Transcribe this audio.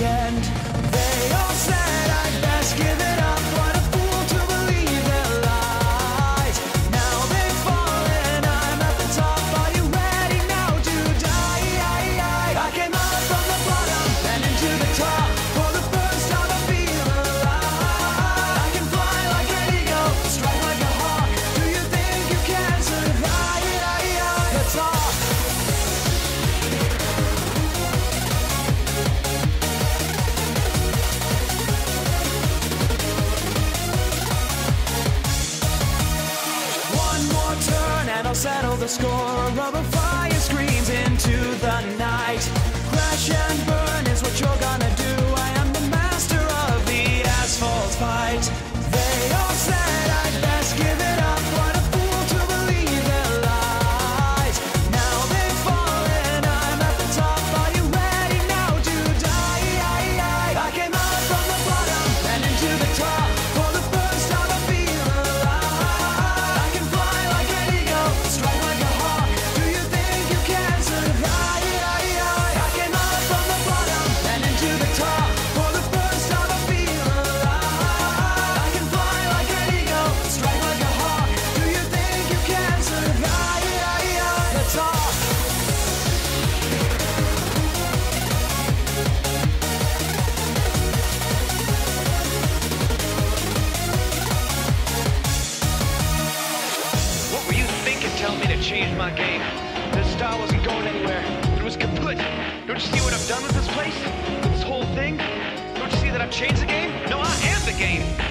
end. The score, rubber fire screams into the night. Crash and burn is what you're gonna do. I am the master of the asphalt fight. They all said thinking telling me to change my game? This style wasn't going anywhere. It was kaput. Don't you see what I've done with this place? This whole thing? Don't you see that I've changed the game? No, I am the game.